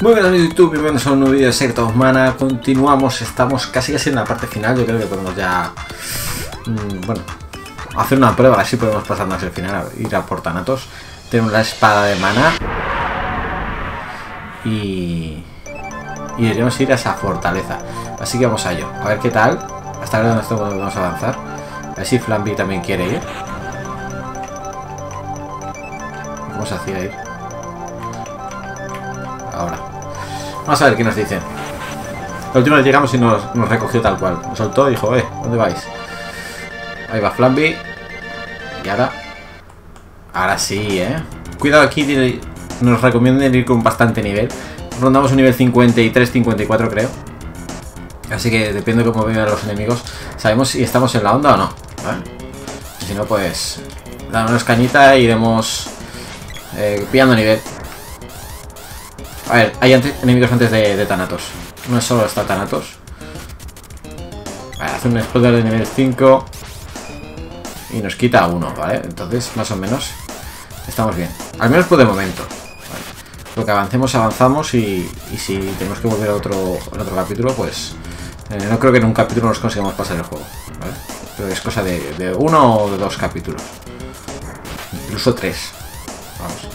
Muy buenas YouTube, bienvenidos a un nuevo vídeo de Secret of Mana. Continuamos, estamos casi casi en la parte final. Yo creo que podemos ya. mmm, bueno, hacer una prueba, a ver si podemos pasarnos el final, ir a por Thanatos. Tenemos la espada de mana. Y. Y deberíamos ir a esa fortaleza. Así que vamos a ello. A ver qué tal. Hasta ahora vamos a avanzar. A ver si Flamby también quiere ir. ¿Cómo se hacía ir? Ahora. Vamos a ver qué nos dicen. La última vez llegamos y nos, nos recogió tal cual. Nos soltó y dijo, eh, ¿dónde vais? Ahí va Flamby. Y ahora... Ahora sí, ¿eh? Cuidado aquí, nos recomiendan ir con bastante nivel. Rondamos un nivel 53-54 creo. Así que depende de cómo vengan los enemigos. Sabemos si estamos en la onda o no. Y si no, pues... Dándonos cañita y iremos... eh, pillando nivel. A ver, hay enemigos antes de, de Thanatos. No es solo está Thanatos. Vale, hace un exploder de nivel 5. Y nos quita uno, ¿vale? Entonces, más o menos, estamos bien. Al menos por de momento. ¿vale? Lo que avancemos, avanzamos y, si tenemos que volver a otro, capítulo, pues... eh, no creo que en un capítulo nos consigamos pasar el juego. Pero es cosa de, de uno o de dos capítulos. Incluso tres. Vamos.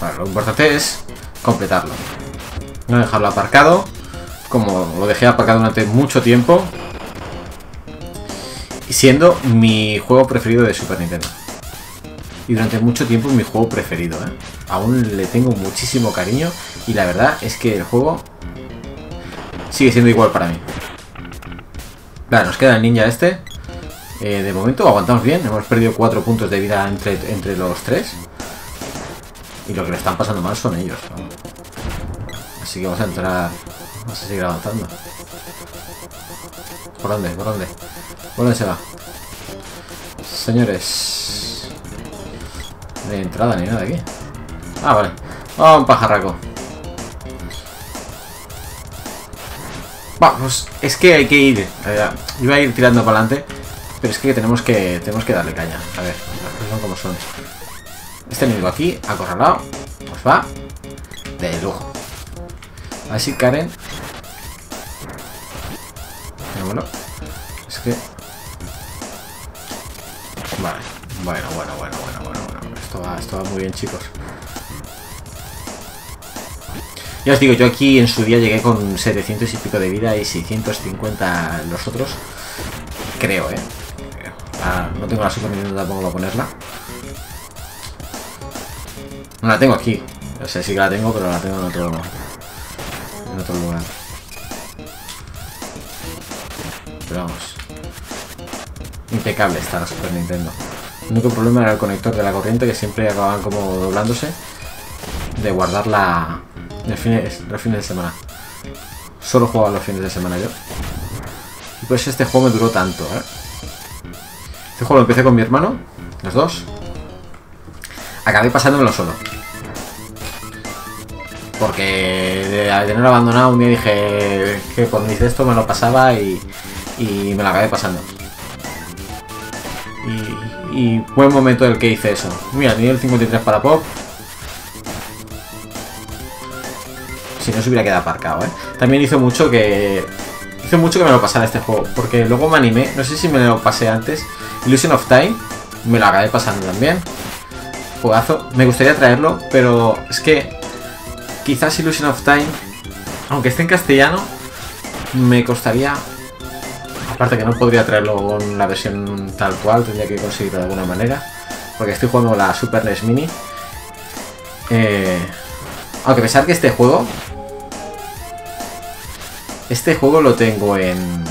Vale, lo importante es completarlo. No dejarlo aparcado, como lo dejé aparcado durante mucho tiempo. Y siendo mi juego preferido de Super Nintendo. Y durante mucho tiempo mi juego preferido, ¿eh? Aún le tengo muchísimo cariño y la verdad es que el juego sigue siendo igual para mí. Vale, nos queda el ninja este. Eh, de momento aguantamos bien, hemos perdido 4 puntos de vida entre, entre los tres. Y lo que le están pasando mal son ellos. Así que vamos a entrar. Vamos a seguir avanzando. ¿Por dónde? ¿Por dónde? ¿Por dónde se va? Señores. No hay entrada ni nada aquí. Ah, vale. Oh, un pajarraco. Vamos, es que hay que ir. eh, iba a ir tirando para adelante. Pero es que tenemos que tenemos que darle caña. A ver, las cosas son como son. Este enemigo aquí, acorralado, pues va de lujo. A ver si Karen. Pero bueno, es que. Vale, bueno, bueno, bueno, bueno, bueno, bueno. Esto va, esto va muy bien, chicos. Ya os digo, yo aquí en su día llegué con 700 y pico de vida y 650 los otros. Creo, eh. Ah, no tengo la Super Nintendo tampoco para ponerla. No la tengo aquí. O sea, sí que la tengo, pero la tengo en otro, en otro lugar. Pero vamos. Impecable está la Super Nintendo. El único problema era el conector de la corriente que siempre acababan como doblándose. De guardar la... Los fines, los fines de semana. Solo jugaba los fines de semana yo. Y pues este juego me duró tanto, ¿eh? Este juego lo empecé con mi hermano, los dos. Acabé pasándomelo solo. Porque de de tenerlo abandonado un día dije que mis de esto me lo pasaba y, y me lo acabé pasando. Y, y buen momento el que hice eso. Mira, nivel 53 para Pop. Si no se hubiera quedado aparcado, ¿eh? También hizo mucho que... Hizo mucho que me lo pasara este juego. Porque luego me animé. No sé si me lo pasé antes. Illusion of Time. Me lo acabé pasando también. Juegazo. Me gustaría traerlo. Pero es que... Quizás Illusion of Time. Aunque esté en castellano. Me costaría... Aparte que no podría traerlo con la versión tal cual. Tendría que conseguirlo de alguna manera. Porque estoy jugando la Super NES Mini. Eh... Aunque a pesar que este juego este juego lo tengo en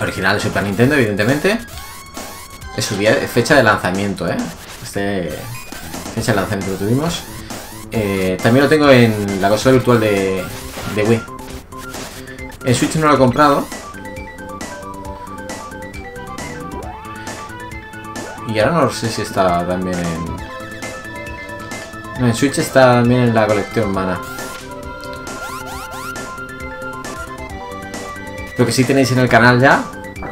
original de Super Nintendo, evidentemente. Es su fecha de lanzamiento, ¿eh? Este fecha de lanzamiento lo tuvimos. Eh, también lo tengo en la consola virtual de, de Wii. En Switch no lo he comprado. Y ahora no sé si está también en... No, en Switch está también en la colección Mana. Lo que sí tenéis en el canal ya,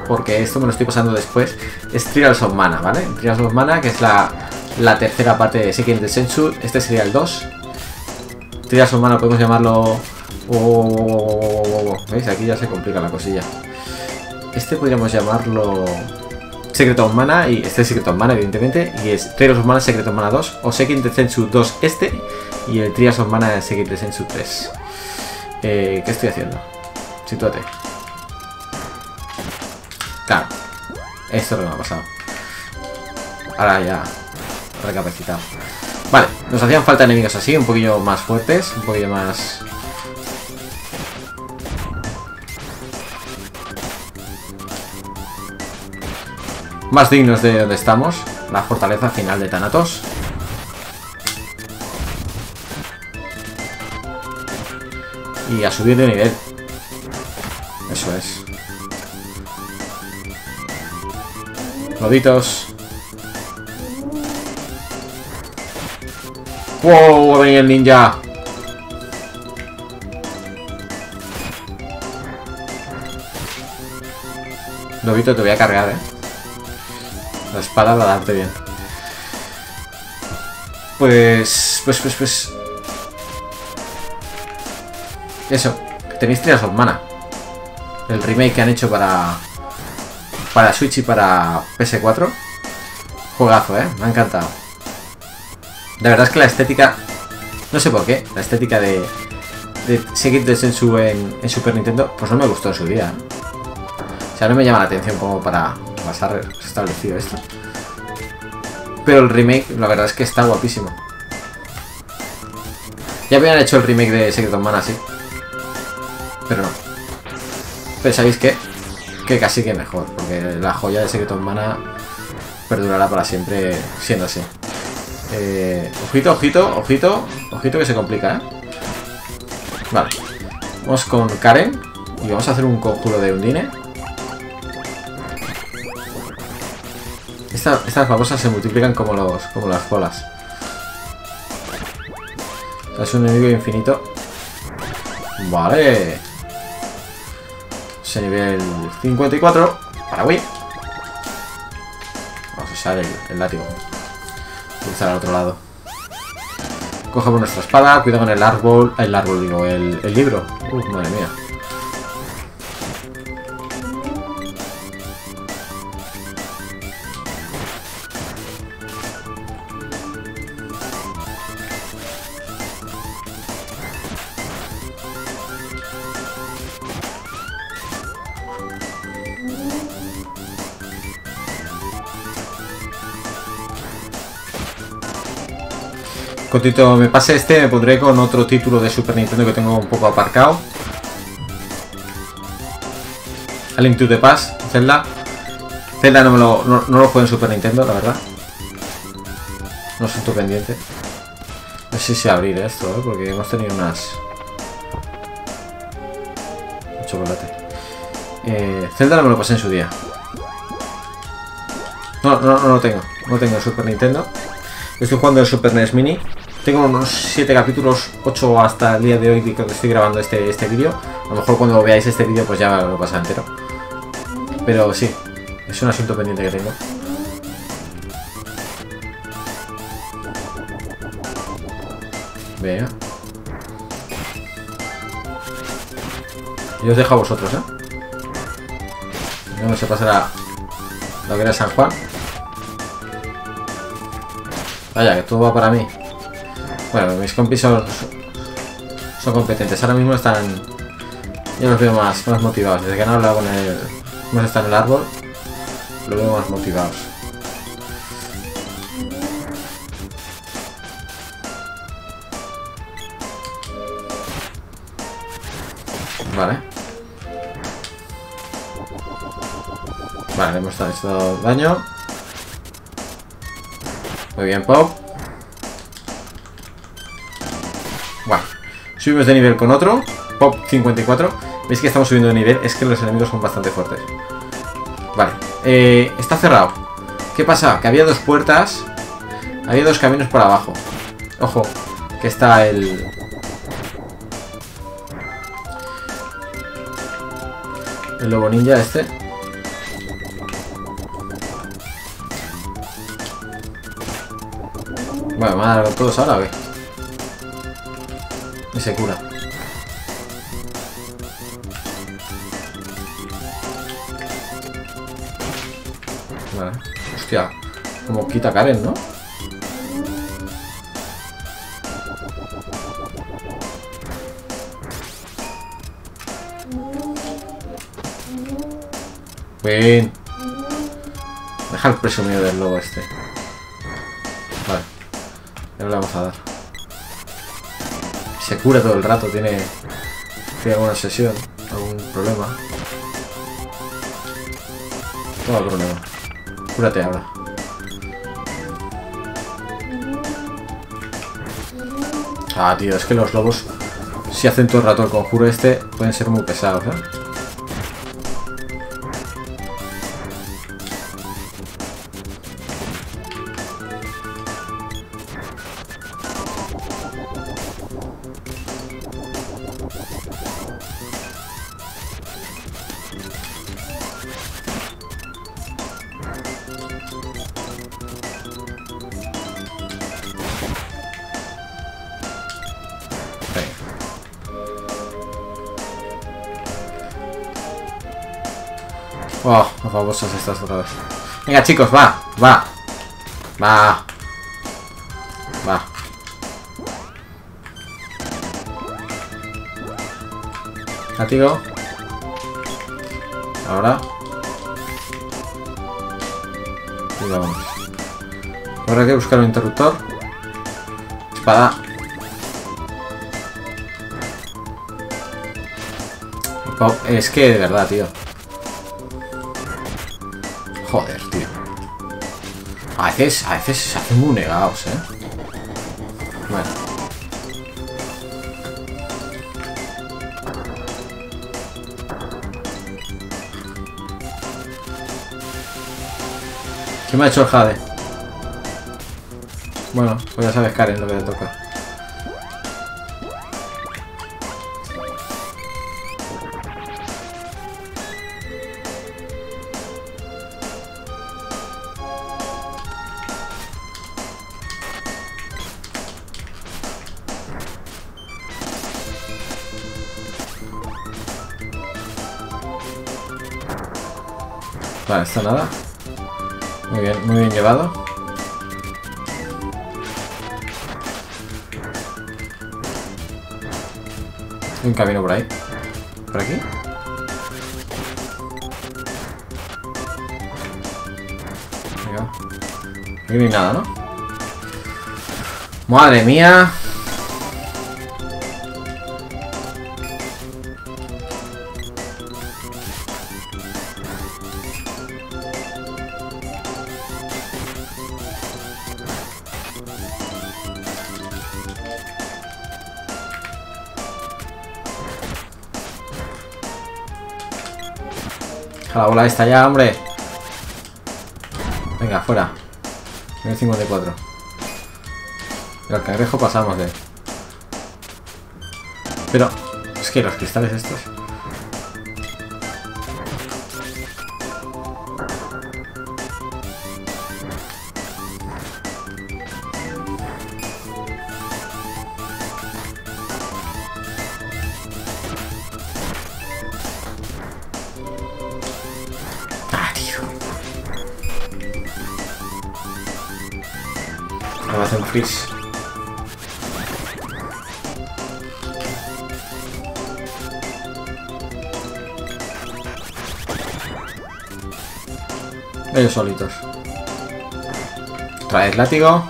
porque esto me lo estoy pasando después, es Trials of Mana, ¿vale? Trials of Mana, que es la, la tercera parte de Second Descension, este sería el 2. Trias humana podemos llamarlo... ¿Veis? Aquí ya se complica la cosilla. Este podríamos llamarlo... Secreto of Mana y este es Secreto of Mana, evidentemente. Y es Trials of Mana Secreto of Mana 2 o Secret Sensu 2 este y el Trials of Mana Secret Sensu 3. Eh, ¿Qué estoy haciendo? Sitúate. Claro. Esto que me ha pasado. Ahora ya. Recapacitado. Vale, nos hacían falta enemigos así, un poquillo más fuertes, un poquillo más... Más dignos de donde estamos, la fortaleza final de Thanatos. Y a subir de nivel. Eso es. Loditos. ¡Wow! Venir el ninja. Lobito, te voy a cargar, eh. La espada va a darte bien. Pues... Pues, pues, pues... Eso. Tenéis Trials of Mana. El remake que han hecho para... Para Switch y para PS4. Juegazo, eh. Me ha encantado. La verdad es que la estética... No sé por qué. La estética de... De en, Super Nintendo, pues no me gustó en su día. O sea, no me llama la atención como para pasar establecido esto. Pero el remake, la verdad es que está guapísimo. Ya habían hecho el remake de Secret of Mana, sí. Pero no. Pero ¿sabéis qué? Que casi que mejor, porque la joya de Secret of Mana perdurará para siempre siendo así. Eh, ojito, ojito, ojito, ojito que se complica, ¿eh? Vale. Vamos con Karen y vamos a hacer un conjuro de Undine. estas babosas se multiplican como, los, como las bolas. es un enemigo infinito. Vale. Ese nivel 54 para Wii. Vamos a usar el, el látigo. Cruzar al otro lado. Cogemos nuestra espada, cuidado con el árbol. El árbol, digo, el, el libro. Uf, madre mía. Me pase este, me pondré con otro título de Super Nintendo que tengo un poco aparcado. A Link to the Past, Zelda. Zelda no, me lo, no, lo juego en Super Nintendo, la verdad. No siento pendiente. No sé si abrir esto, ¿eh? porque hemos tenido unas... Un chocolate. Eh, Zelda no me lo pasé en su día. No, no, no lo tengo. No tengo Super Nintendo. Estoy jugando el Super NES Mini. Tengo unos 7 capítulos, 8 hasta el día de hoy que estoy grabando este, este vídeo. A lo mejor cuando veáis este vídeo pues ya lo pasa entero. Pero sí, es un asunto pendiente que tengo. Vea. Y os dejo a vosotros, ¿eh? Vamos a pasar a lo que San Juan. Vaya, que todo va para mí. Bueno, mis compis son, son competentes. Ahora mismo están... Yo los veo más, más motivados. Desde que han hablado con el... No está en el árbol, lo veo más motivados. Vale. Vale, hemos hecho daño. Muy bien, Pop. Subimos de nivel con otro. Pop 54. ¿Veis que estamos subiendo de nivel? Es que los enemigos son bastante fuertes. Vale. Eh, está cerrado. ¿Qué pasa? Que había dos puertas. Había dos caminos por abajo. Ojo, que está el... El lobo ninja este. Bueno, ¿me a dar todos ahora o Se cura. Vale. Hostia. Como quita Karen, ¿no? Bien. Deja el presumido del lobo este. Vale. Ya le vamos a dar. Se cura todo el rato, tiene, tiene alguna sesión, algún problema. Toma problema. Cúrate ahora. Ah, tío, es que los lobos, si hacen todo el rato el conjuro este, pueden ser muy pesados, ¿eh? Famosas estas otra vez. Venga, chicos, va, va. Va. Va. Látigo. Ahora. Y vamos. Hay que buscar un interruptor. Espada. Es que de verdad, tío. Joder, tío. A veces, a veces se hacen muy negados, ¿eh? Bueno. ¿Qué me ha hecho el Jade? Bueno, pues ya sabes Karen lo que le toca. Está nada. Muy bien, muy bien llevado. Un camino por ahí. ¿Por aquí? Venga. Aquí no hay nada, ¿no? Madre mía. La bola esta ya, hombre. Venga, fuera. Nivel 54. Y al cangrejo pasamos de... Pero... Es que los cristales estos... Látigo.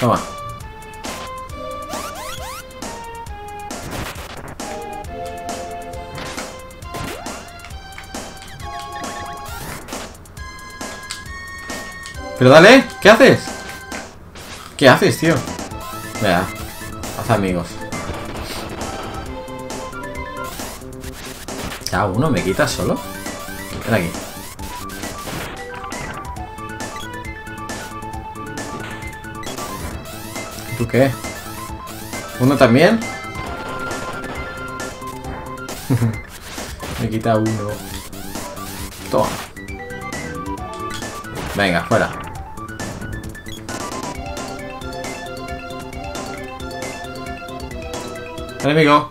Toma. Pero dale, ¿qué haces? ¿Qué haces, tío? Vea, haz amigos. Ya, uno me quita solo. Aquí. ¿Uno también? Me quita uno. Toma. Venga, fuera. Enemigo.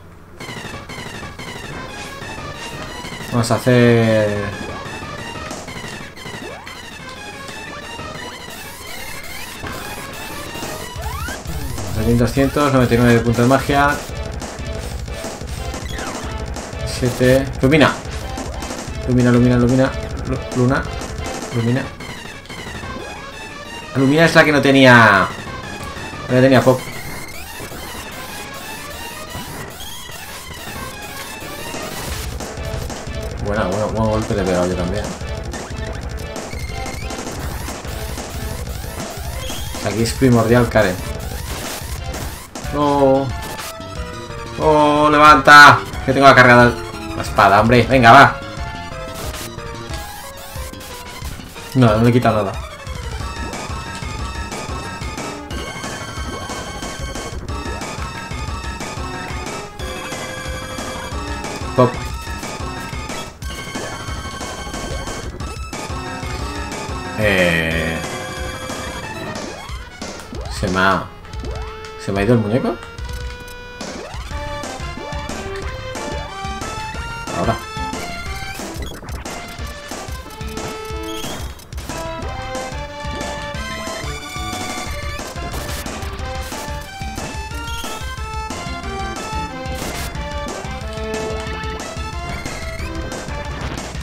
Vamos a hacer ...200, 99 puntos de magia... 7... ¡Lumina! Lumina, lumina, lumina... Luna... Lumina... Lumina es la que no tenía... No tenía pop. Buena, bueno, buen golpe le pegado yo también. Aquí es primordial Karen. ¡Oh! ¡Oh! ¡Levanta! Que tengo la cargada la espada, hombre. Venga, va. No, no le quita nada. Ha ido el muñeco? Ahora.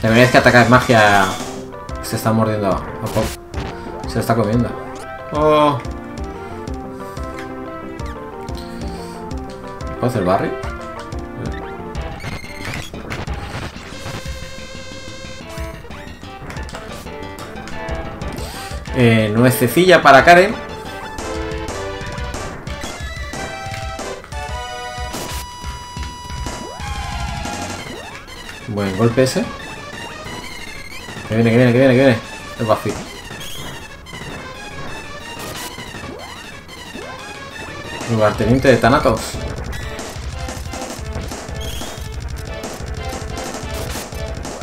Deberías que atacar magia. Se está mordiendo a. Se está comiendo. Oh. ¿Puedo hacer barrio? Eh, nuececilla para Karen. Buen golpe ese. Que viene, que viene, que viene, que viene. El Buffy. Lugarteniente de Thanatos.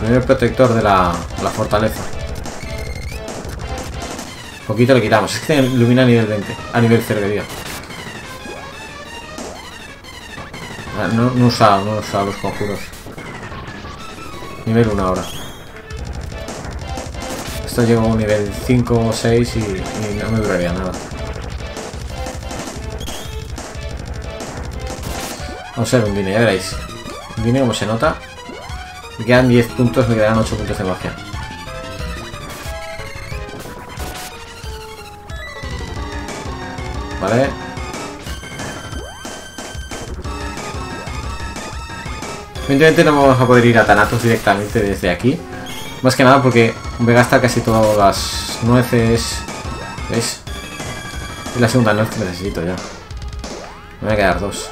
Primer protector de la, la fortaleza. poquito le quitamos. Es que ilumina a nivel 20. A nivel 0, que. Ah, no, no usado, no usado los conjuros. Nivel 1 ahora. Esto llegó a un nivel 5 o 6 y, y no me duraría nada. Vamos a ver un Dine, ya veréis. Un Dine como se nota. Me quedan 10 puntos, me quedan 8 puntos de magia. Vale. Evidentemente no vamos a poder ir a Thanatos directamente desde aquí. Más que nada porque voy a gastar casi todas las nueces. ¿Ves? Es la segunda nuez que necesito ya. Me voy a quedar dos.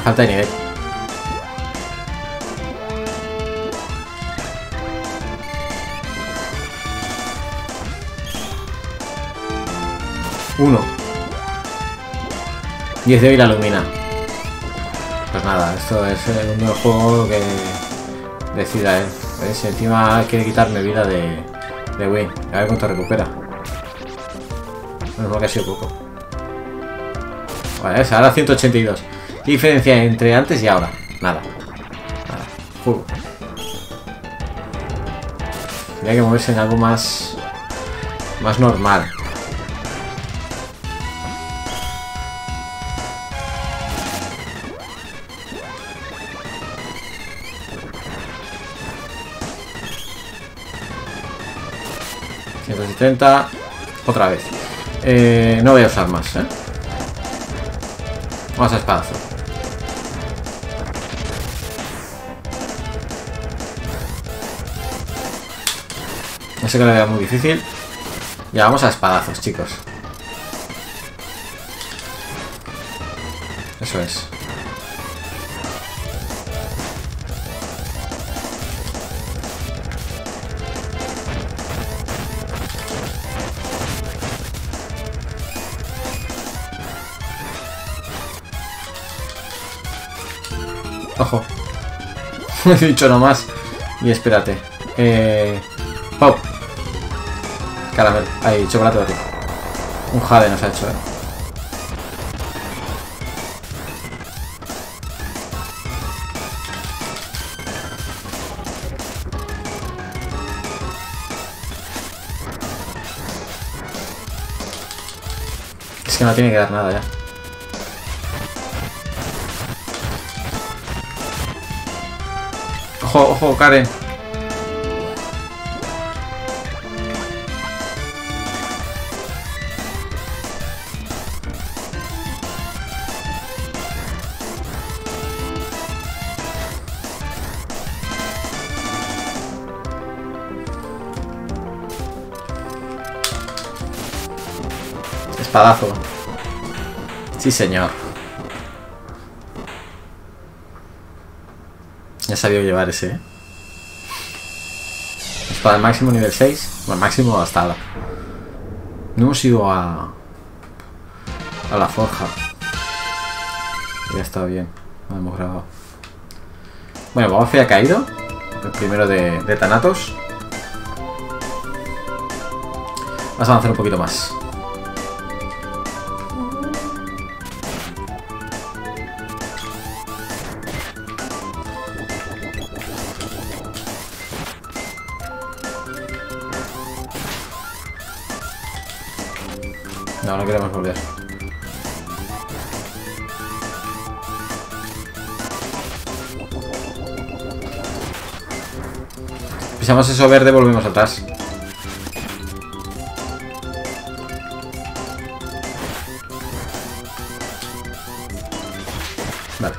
La falta de nivel. Uno. Y es débil a lumina. Pues nada, esto es el nuevo juego que decida él. ¿Ves? Encima quiere quitarme vida de, de Win. A ver cuánto recupera. Mal que ha sido poco. Vale, ahora 182. ¿Qué diferencia entre antes y ahora? Nada. Nada. Juego. Tendría que moverse en algo más... Más normal. ...170... Otra vez. Eh, no voy a usar más, ¿eh? Vamos a espadazo. Sé que lo vea muy difícil. Ya vamos a espadazos, chicos. Eso es. Ojo. He dicho nomás. Y espérate. Eh... Pop. Caramel. Ahí, chocolate ti. Un jade nos ha hecho, eh. Es que no tiene que dar nada ya. Ojo, ojo, Karen. Espadazo. Sí, señor. Ya sabía llevar ese, ¿eh? Espada al máximo nivel 6. Bueno, máximo hasta ahora. No hemos ido a... A la forja. Ya está bien. No hemos grabado. Bueno, Boba Fett ha caído. El primero de, de Thanatos. Vamos a avanzar un poquito más. Queremos volver. Pisamos eso verde, volvemos atrás. Vale.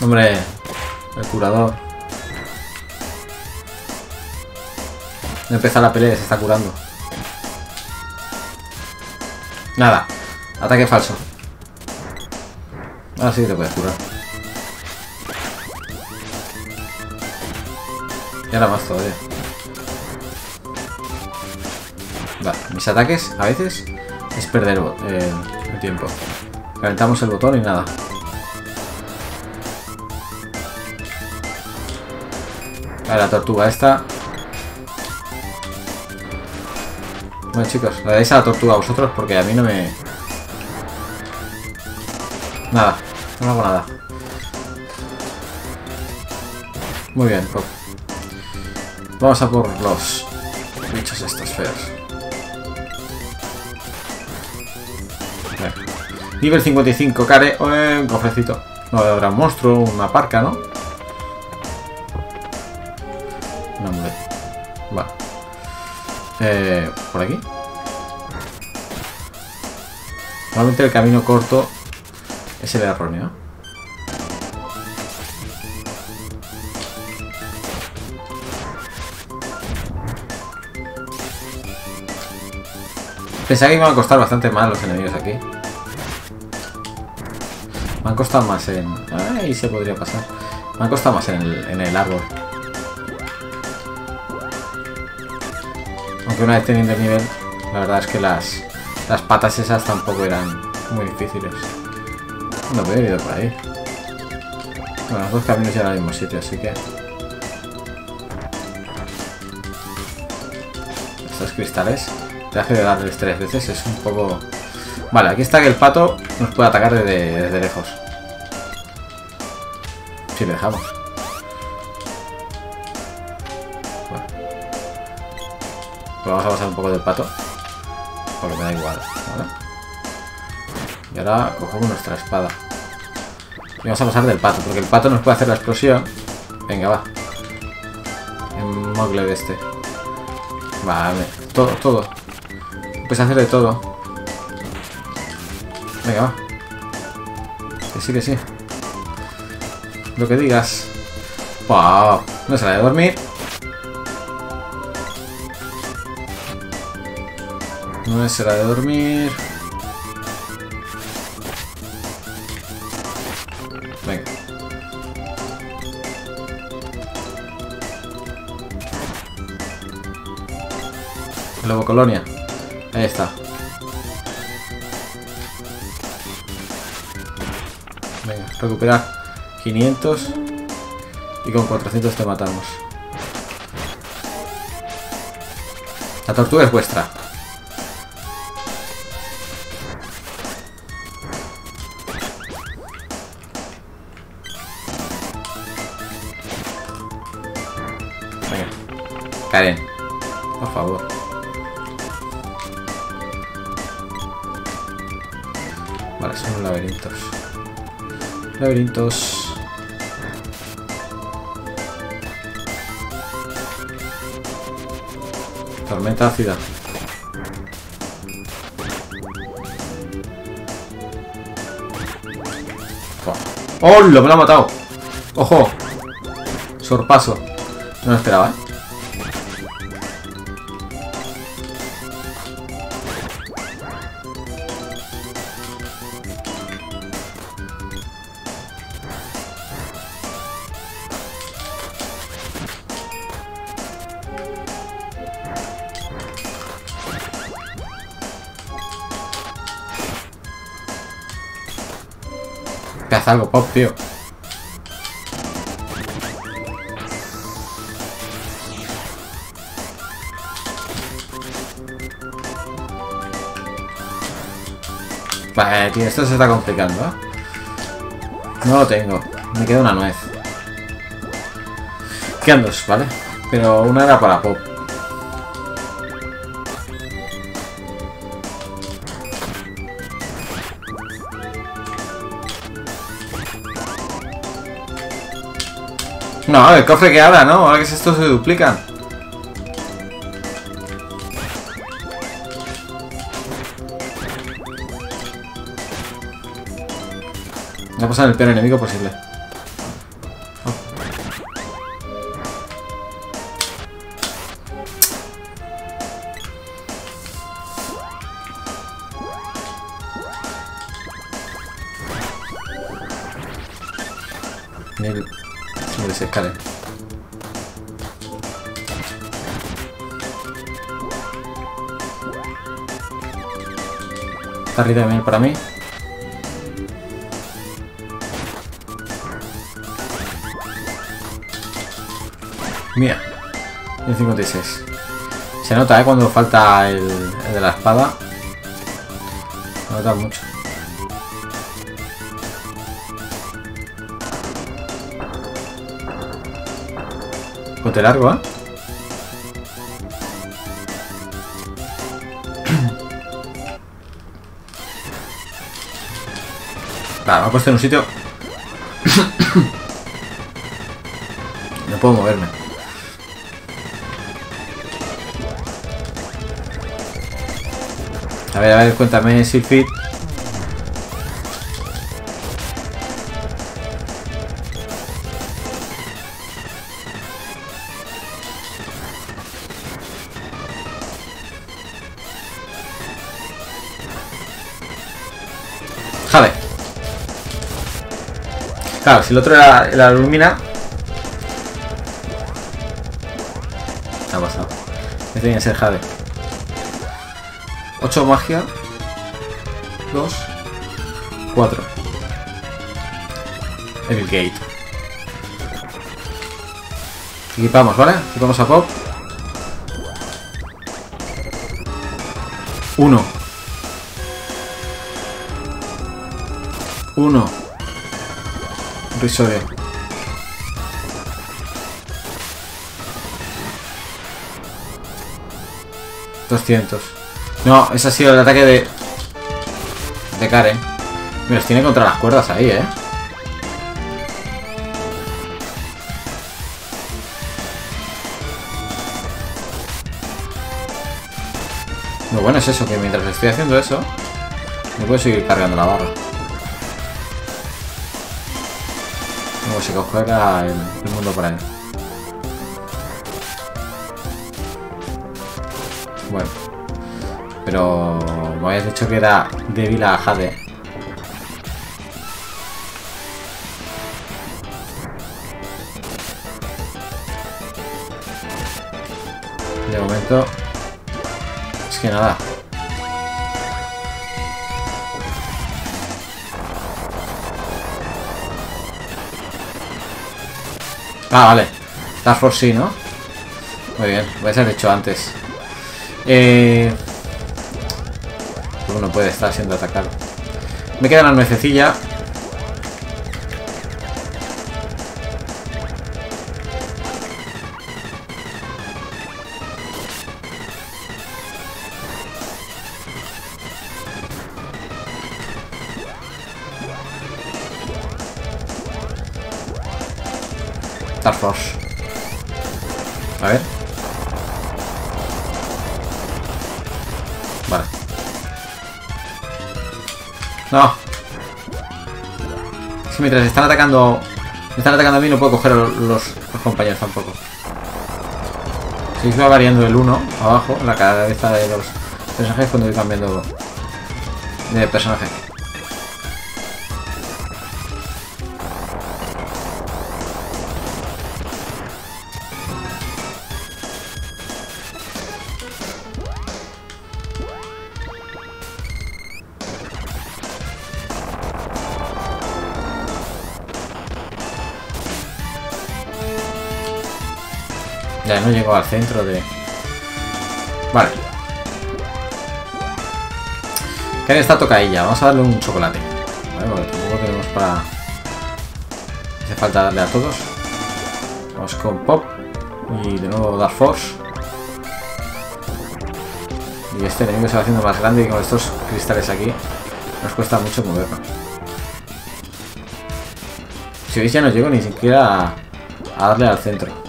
Hombre, empieza la pelea, se está curando. Nada. Ataque falso. Ahora sí te puedes curar. Y ahora más todavía. Vale, mis ataques a veces es perder eh, el tiempo. Calentamos el botón y nada. La tortuga esta. Bueno chicos, le dais a la tortuga a vosotros porque a mí no me... Nada, no hago nada. Muy bien, pues. Vamos a por los bichos estos feos. Nivel 55, care. Eh, un cofrecito. No habrá un monstruo, una parca, ¿no? Eh, ¿Por aquí? Normalmente el camino corto es el erróneo. Pensaba que iban a costar bastante más los enemigos aquí. Me han costado más en... Ahí se podría pasar. Me han costado más en en el árbol. Aunque una vez teniendo el nivel, la verdad es que las, las patas esas tampoco eran muy difíciles. No puedo ir por ahí. Bueno, los dos caminos llegan al mismo sitio, así que... Estos cristales, te hace de darles tres veces, es un poco... Vale, aquí está que el pato nos puede atacar desde, desde lejos. Si le dejamos. Vamos a pasar un poco del pato. Porque me da igual. Y ahora cogemos nuestra espada. Y vamos a pasar del pato, porque el pato nos puede hacer la explosión. Venga, va. En mogle de este. Vale, todo, todo. Puedes hacer de todo. Venga, va. Que sí, que sí. Lo que digas. ¡Wow! No es hora de dormir. No es hora de dormir. Venga. Lobo Colonia. Ahí está. Venga, recuperar 500 y con 400 te matamos. La tortuga es vuestra. Laberintos. Tormenta ácida. ¡Oh! ¡Lo me lo ha matado! ¡Ojo! Sorpaso. No lo esperaba, ¿eh? Que haz algo, Pop, tío. Vale, tío, esto se está complicando. No lo tengo. Me queda una nuez. Quedan dos, ¿vale? Pero una era para Pop. No, el cofre que habla, ¿no? Ahora que estos se duplican. Voy a pasar el peor enemigo posible. Nivel. Nivel se escale. Está arriba también para mí. Mira, el 56. Se nota, ¿eh? Cuando falta el, el de la espada. Se nota mucho. Ponte largo, ¿eh? Vale, me ha puesto en un sitio... no puedo moverme. A ver, a ver, cuéntame, Silfit. Jade. Claro, si el otro era la lumina. Ha pasado. Este tiene que ser Jade. 8 magia. 2. 4. Evil Gate. Equipamos, ¿vale? Equipamos a Pop. 1. 1. Risorio. Doscientos. No, ese ha sido el ataque de... De Karen. Me los tiene contra las cuerdas ahí, ¿eh? Lo bueno es eso, que mientras estoy haciendo eso, me puedo seguir cargando la barra. Cogiera el, el mundo por ahí. Bueno. Pero me habías dicho que era débil a Jade. De momento... Es que nada. Ah, vale. Task Force sí, ¿no? Muy bien, voy a ser hecho antes. Eh... Uno puede estar siendo atacado. Me queda una nuececilla. Mientras están atacando... Me están atacando a mí no puedo coger los, los compañeros tampoco. Si va variando el 1 abajo, en la cabeza de los personajes cuando voy cambiando de personaje. Al centro de... Vale. Que en esta tocadilla. Vamos a darle un chocolate. Vale, porque tampoco tenemos para... Hace falta darle a todos. Vamos con Pop. Y de nuevo Dark Force. Y este enemigo se va haciendo más grande y con estos cristales aquí nos cuesta mucho moverlo. Si veis ya no llego ni siquiera a darle al centro.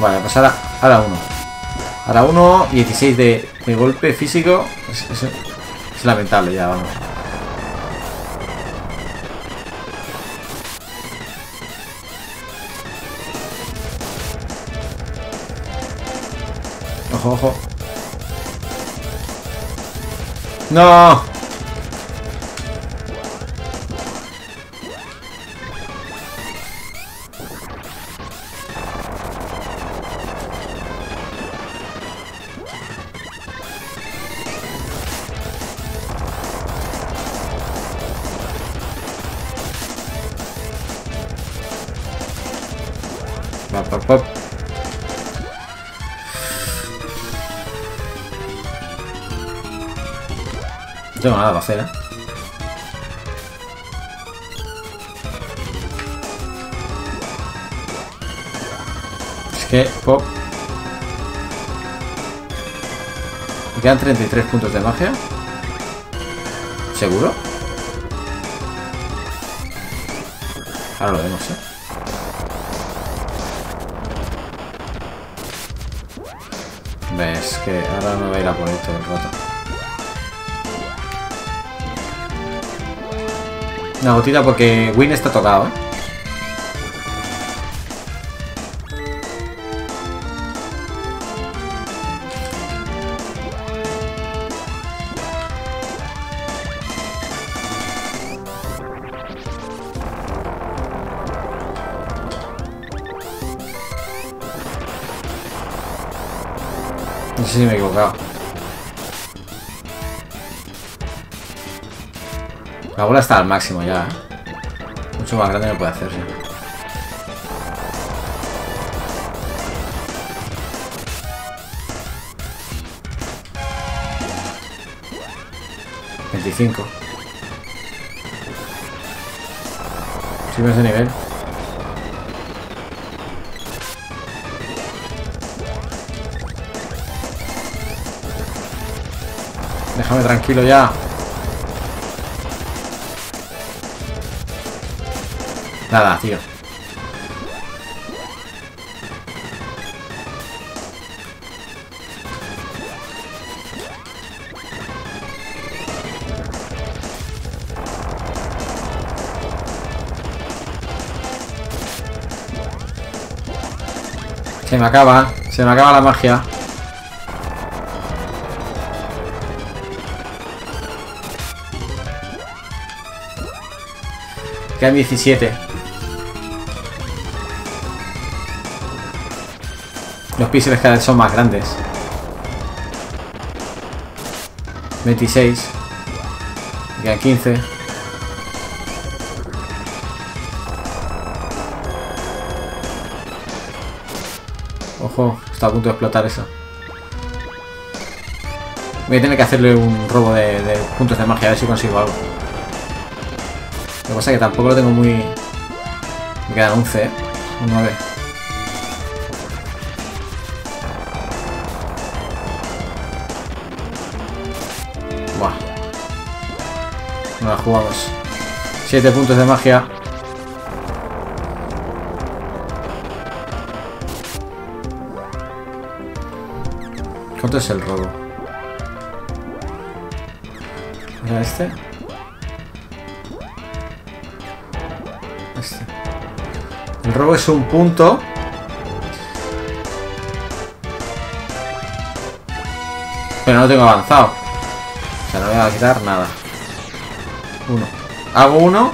Vale, pues ahora, ahora uno. Ahora uno, 16 de, de golpe físico. Es, es lamentable ya, vamos. Ojo, ojo. ¡No! Es que, pop. Me quedan 33 puntos de magia. ¿Seguro? Ahora lo vemos, ¿eh? Ves que ahora me va a ir a por todo el rato. Una gotita porque Win está tocado, ¿eh? No sé si me he equivocado. La bola está al máximo ya, ¿eh? Mucho más grande no puede hacerse. Veinticinco. Subimos de nivel. Déjame tranquilo ya. Nada, tío. Se me acaba, se me acaba la magia. Quedan 17. los píxeles cada vez son más grandes. 26. Quedan 15. Ojo, está a punto de explotar eso. Voy a tener que hacerle un robo de, de puntos de magia, a ver si consigo algo. Lo que pasa es que tampoco lo tengo muy... Me quedan 11, ¿eh? Un 9. No la jugamos. 7 puntos de magia. ¿Cuánto es el robo? ¿Era este? Este. El robo es un punto. Pero no tengo avanzado. O sea, no va a quitar nada. Uno. Hago uno.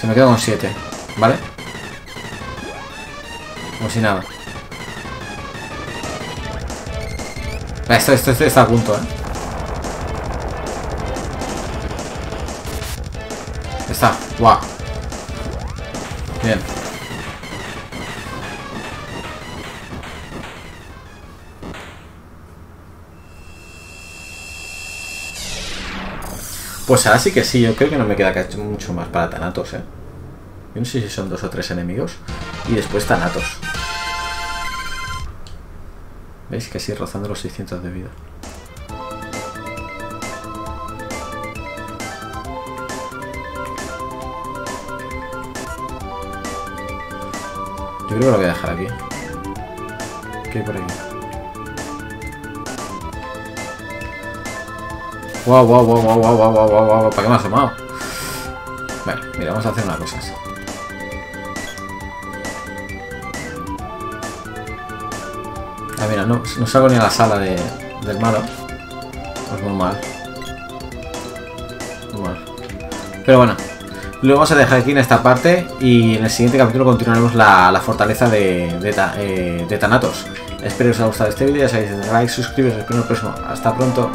Se me queda con siete. ¿Vale? Como si nada. Esto, esto, esto está a punto, ¿eh? Está. Guau. Bien. Pues ahora sí que sí, yo creo que no me queda mucho más para Thanatos, eh. Yo no sé si son dos o tres enemigos. Y después Thanatos. ¿Veis? Casi rozando los 600 de vida. Yo creo que lo voy a dejar aquí. ¿Qué hay por aquí? Wow, wow, wow, wow, wow, wow, wow, wow, wow, ¿para qué me ha asomado? Bueno, mira, vamos a hacer una cosa. Ah, mira, no, no salgo ni a la sala de, del malo. Pues muy mal. Muy mal. Pero bueno, lo vamos a dejar aquí en esta parte y en el siguiente capítulo continuaremos la, la fortaleza de, de, eh, de Thanatos. Espero que os haya gustado este vídeo, ya sabéis, like, suscribiros, espero en el próximo. Hasta pronto.